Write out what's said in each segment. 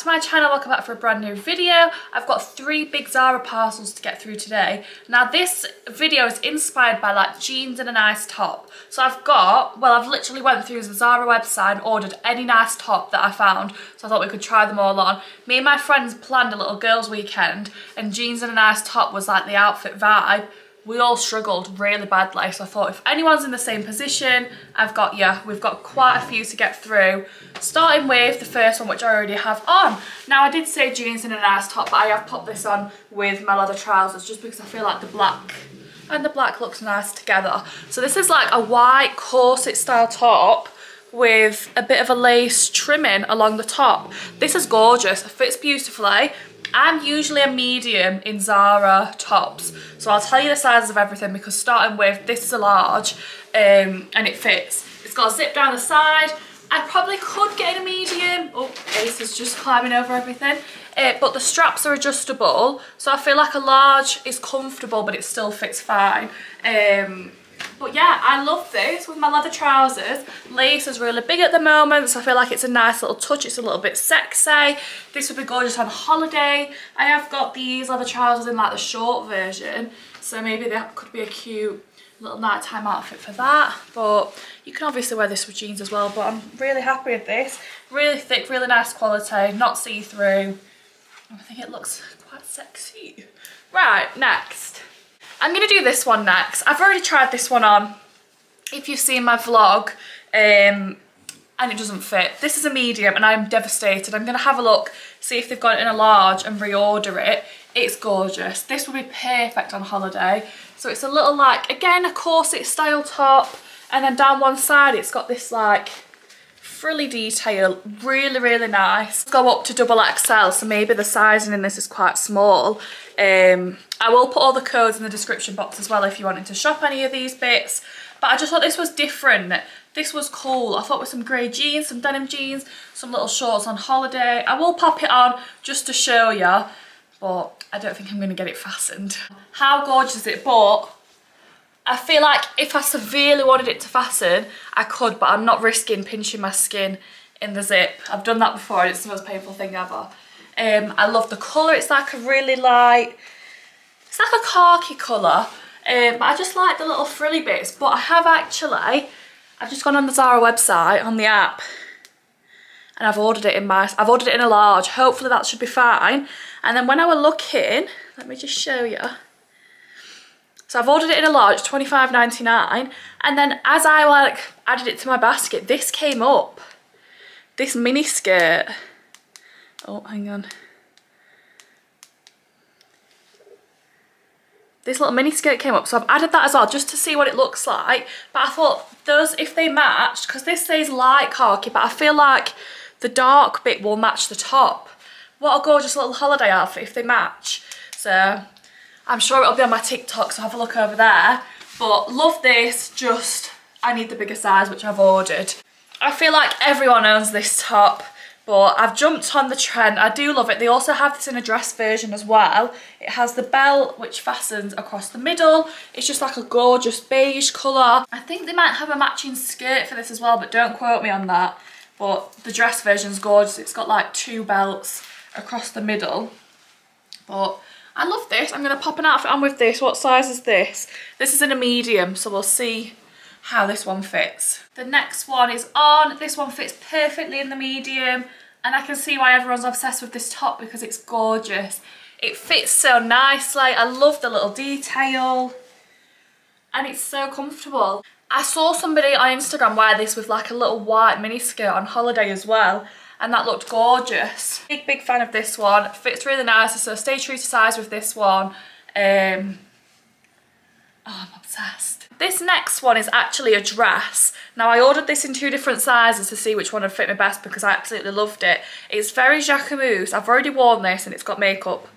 to my channel, welcome back for a brand new video. I've got three big Zara parcels to get through today. Now this video is inspired by like jeans and a nice top. So I've got, well I've literally went through the Zara website and ordered any nice top that I found. So I thought we could try them all on. Me and my friends planned a little girls weekend and jeans and a nice top was like the outfit vibe we all struggled really badly so I thought if anyone's in the same position I've got you we've got quite a few to get through. Starting with the first one which I already have on. Now I did say jeans and a nice top but I have popped this on with my leather trousers just because I feel like the black and the black looks nice together. So this is like a white corset style top with a bit of a lace trimming along the top. This is gorgeous. It fits beautifully I'm usually a medium in Zara tops. So I'll tell you the sizes of everything because starting with, this is a large um, and it fits. It's got a zip down the side. I probably could get in a medium. Oh, Ace is just climbing over everything. Uh, but the straps are adjustable. So I feel like a large is comfortable, but it still fits fine. Um, but yeah, I love this with my leather trousers. Lace is really big at the moment, so I feel like it's a nice little touch. It's a little bit sexy. This would be gorgeous on holiday. I have got these leather trousers in like the short version, so maybe that could be a cute little nighttime outfit for that. But you can obviously wear this with jeans as well, but I'm really happy with this. Really thick, really nice quality, not see-through. I think it looks quite sexy. Right, next. I'm going to do this one next. I've already tried this one on. If you've seen my vlog, um, and it doesn't fit. This is a medium and I'm devastated. I'm going to have a look, see if they've got it in a large and reorder it. It's gorgeous. This would be perfect on holiday. So it's a little like, again, a corset style top. And then down one side, it's got this like frilly detail. Really, really nice. Go up to double XL, so maybe the sizing in this is quite small. Um, I will put all the codes in the description box as well if you wanted to shop any of these bits. But I just thought this was different. This was cool. I thought with some grey jeans, some denim jeans, some little shorts on holiday. I will pop it on just to show you, but I don't think I'm going to get it fastened. How gorgeous is it? But I feel like if I severely wanted it to fasten, I could, but I'm not risking pinching my skin in the zip. I've done that before and it's the most painful thing ever. Um, I love the colour. It's like a really light, it's like a khaki colour. Um, I just like the little frilly bits. But I have actually, I've just gone on the Zara website, on the app, and I've ordered it in my, I've ordered it in a large. Hopefully that should be fine. And then when I was looking, let me just show you. So I've ordered it in a large, 25.99, and then as I like added it to my basket, this came up. This mini skirt. Oh, hang on. This little mini skirt came up, so I've added that as well, just to see what it looks like. But I thought those, if they matched, because this says light khaki, but I feel like the dark bit will match the top. What a gorgeous little holiday outfit if they match. So I'm sure it'll be on my TikTok, so have a look over there. But love this, just I need the bigger size, which I've ordered. I feel like everyone owns this top but I've jumped on the trend. I do love it. They also have this in a dress version as well. It has the belt which fastens across the middle. It's just like a gorgeous beige colour. I think they might have a matching skirt for this as well, but don't quote me on that. But the dress version's gorgeous. It's got like two belts across the middle. But I love this. I'm going to pop an outfit on with this. What size is this? This is in a medium, so we'll see how this one fits. The next one is on. This one fits perfectly in the medium and I can see why everyone's obsessed with this top because it's gorgeous. It fits so nicely. I love the little detail and it's so comfortable. I saw somebody on Instagram wear this with like a little white mini skirt on holiday as well and that looked gorgeous. Big, big fan of this one. Fits really nice, so stay true to size with this one. Um, oh, I'm obsessed. This next one is actually a dress. Now I ordered this in two different sizes to see which one would fit me best because I absolutely loved it. It's very Jacquemus. I've already worn this and it's got makeup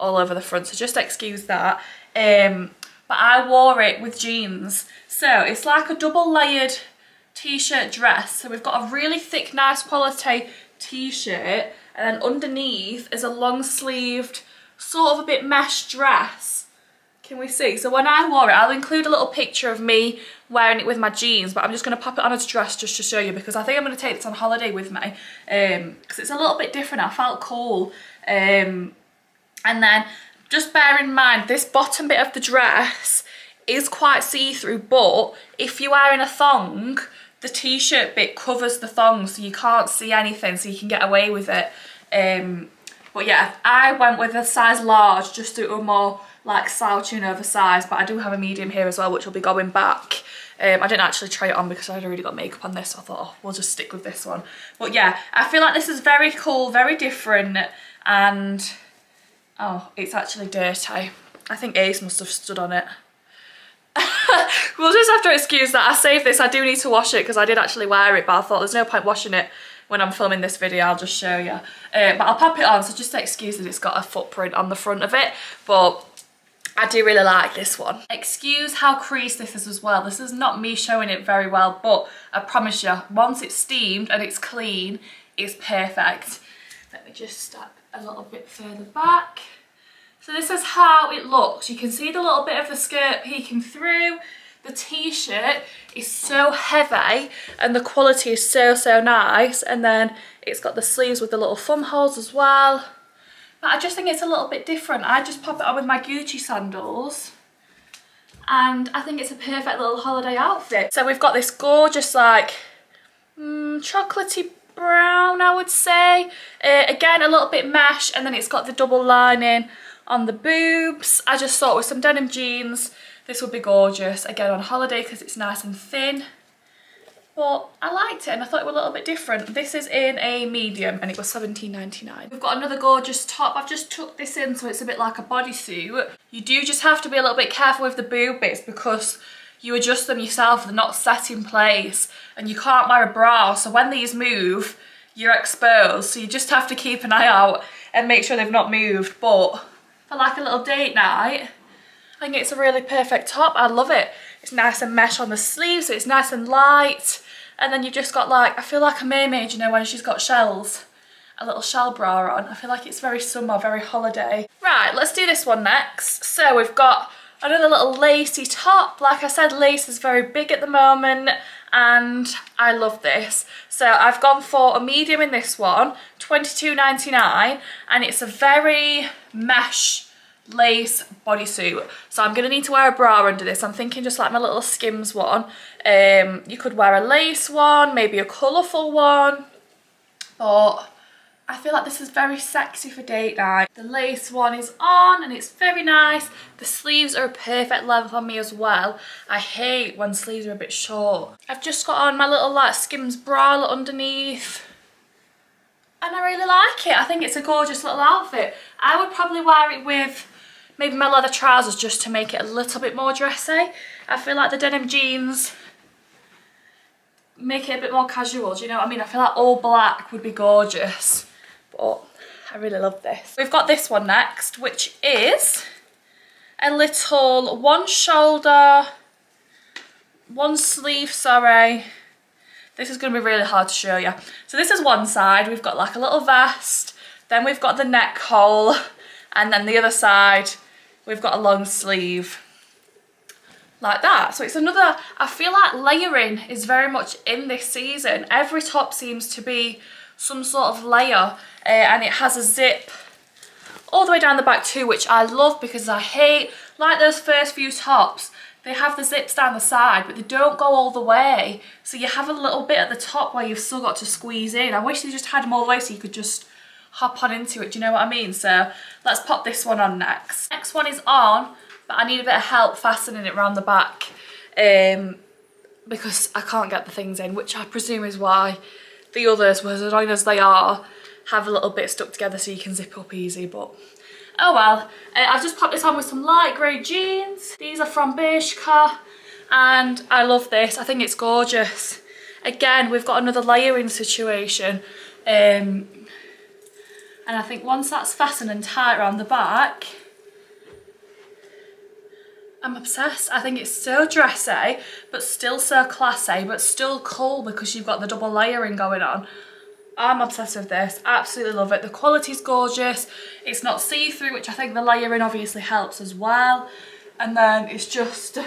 all over the front, so just excuse that. Um, but I wore it with jeans. So it's like a double layered t-shirt dress. So we've got a really thick, nice quality t-shirt and then underneath is a long sleeved, sort of a bit mesh dress Can we see? So when I wore it, I'll include a little picture of me wearing it with my jeans, but I'm just going to pop it on as a dress just to show you because I think I'm going to take this on holiday with me because um, it's a little bit different. I felt cool. Um, and then just bear in mind, this bottom bit of the dress is quite see-through, but if you are in a thong, the t-shirt bit covers the thong so you can't see anything so you can get away with it. Um, but yeah, I went with a size large just to a more like slouching oversized, but I do have a medium here as well, which will be going back. Um, I didn't actually try it on because I'd already got makeup on this, so I thought, oh, we'll just stick with this one. But yeah, I feel like this is very cool, very different, and oh, it's actually dirty. I think Ace must have stood on it. We'll just have to excuse that. I saved this. I do need to wash it because I did actually wear it, but I thought there's no point washing it when I'm filming this video. I'll just show you. Uh, but I'll pop it on, so just excuse that it's got a footprint on the front of it. But I do really like this one. Excuse how creased this is as well. This is not me showing it very well, but I promise you, once it's steamed and it's clean, it's perfect. Let me just step a little bit further back. So this is how it looks. You can see the little bit of the skirt peeking through. The t-shirt is so heavy and the quality is so, so nice. And then it's got the sleeves with the little thumb holes as well. But I just think it's a little bit different. I just pop it on with my Gucci sandals and I think it's a perfect little holiday outfit. So we've got this gorgeous like mm, chocolatey brown I would say. Uh, again a little bit mesh and then it's got the double lining on the boobs. I just thought with some denim jeans this would be gorgeous again on holiday because it's nice and thin but I liked it and I thought it was a little bit different. This is in a medium and it was 17.99. We've got another gorgeous top. I've just tucked this in so it's a bit like a bodysuit. You do just have to be a little bit careful with the boob bits because you adjust them yourself, they're not set in place and you can't wear a bra so when these move you're exposed so you just have to keep an eye out and make sure they've not moved but for like a little date night I think it's a really perfect top. I love it. It's nice and mesh on the sleeves, so it's nice and light. And then you've just got like, I feel like a mermaid, you know, when she's got shells, a little shell bra on. I feel like it's very summer, very holiday. Right, let's do this one next. So we've got another little lacy top. Like I said, lace is very big at the moment and I love this. So I've gone for a medium in this one, 22.99, and it's a very mesh lace bodysuit. So I'm to need to wear a bra under this. I'm thinking just like my little Skims one. Um, you could wear a lace one, maybe a colourful one. But I feel like this is very sexy for date night. The lace one is on and it's very nice. The sleeves are a perfect length on me as well. I hate when sleeves are a bit short. I've just got on my little like Skims bralette underneath and I really like it. I think it's a gorgeous little outfit. I would probably wear it with maybe my leather trousers just to make it a little bit more dressy. I feel like the denim jeans make it a bit more casual, do you know what I mean? I feel like all black would be gorgeous, but I really love this. We've got this one next, which is a little one shoulder, one sleeve, sorry. This is going to be really hard to show you. So this is one side, we've got like a little vest, then we've got the neck hole, and then the other side we've got a long sleeve like that. So it's another, I feel like layering is very much in this season. Every top seems to be some sort of layer uh, and it has a zip all the way down the back too, which I love because I hate, like those first few tops, they have the zips down the side, but they don't go all the way. So you have a little bit at the top where you've still got to squeeze in. I wish they just had them all the way so you could just hop on into it. Do you know what I mean? So let's pop this one on next. Next one is on, but I need a bit of help fastening it around the back um, because I can't get the things in, which I presume is why the others, as annoying as they are, have a little bit stuck together so you can zip up easy, but oh well. Uh, I've just popped this on with some light grey jeans. These are from Bershka and I love this. I think it's gorgeous. Again, we've got another layering situation. Um, and I think once that's fastened and tight around the back, I'm obsessed. I think it's so dressy, but still so classy, but still cool because you've got the double layering going on. I'm obsessed with this, absolutely love it. The quality's gorgeous, it's not see-through, which I think the layering obviously helps as well. and then it's just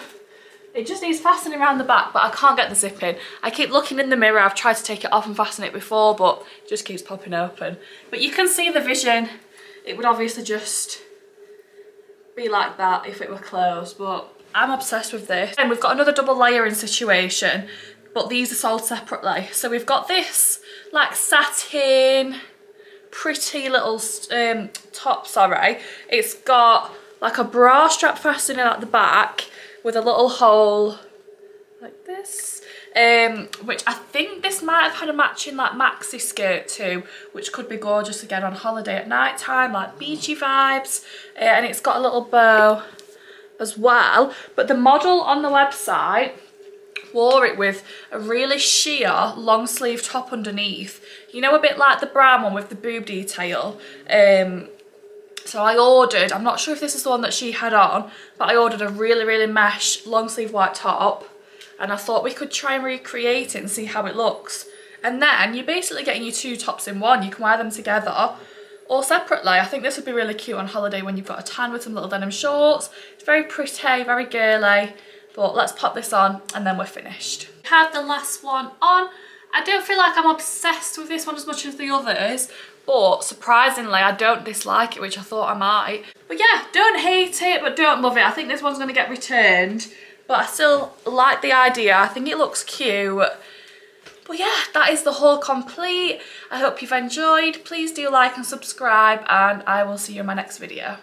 it just needs fastening around the back but I can't get the zip in I keep looking in the mirror I've tried to take it off and fasten it before but it just keeps popping open but you can see the vision it would obviously just be like that if it were closed but I'm obsessed with this. And we've got another double layering situation but these are sold separately. So we've got this like satin pretty little um, top sorry. It's got like a bra strap fastening at the back with a little hole like this um, which I think this might have had a matching like maxi skirt too which could be gorgeous again on holiday at night time like beachy vibes. Uh, and it's got a little bow as well. But the model on the website wore it with a really sheer long sleeve top underneath. You know a bit like the brown one with the boob detail? Um, so I ordered, I'm not sure if this is the one that she had on, but I ordered a really, really mesh long sleeve white top. And I thought we could try and recreate it and see how it looks. And then you're basically getting your two tops in one. You can wear them together or separately. I think this would be really cute on holiday when you've got a tan with some little denim shorts. It's very pretty, very girly. But let's pop this on and then we're finished. Have the last one on. I don't feel like I'm obsessed with this one as much as the others, but surprisingly I don't dislike it which I thought I might but yeah don't hate it but don't love it I think this one's going to get returned but I still like the idea. I think it looks cute. But yeah that is the haul complete. I hope you've enjoyed. Please do like and subscribe and I will see you in my next video